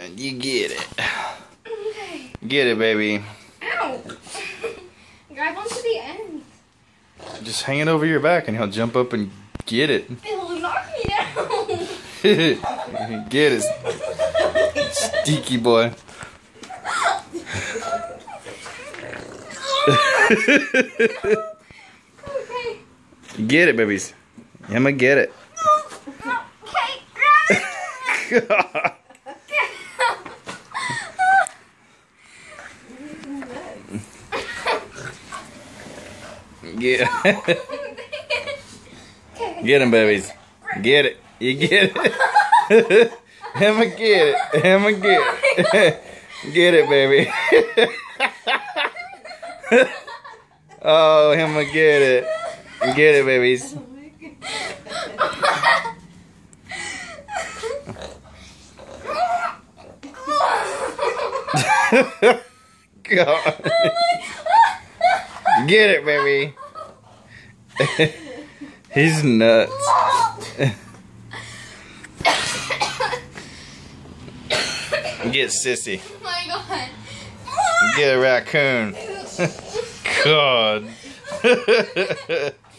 And you get it. Okay. Get it, baby. Ow. Grab onto the end. Just hang it over your back and he'll jump up and get it. It'll knock me down. get it, stinky boy. okay. get it, babies. Emma, get it. Okay. Grab it. Get, get him, babies. Get it. You get it. Emma, get it. Emma, get it. get it, baby. oh, Emma, get it. Get it, babies. God. Oh Get it, baby. He's nuts. Get sissy. Oh my god. Get a raccoon. God.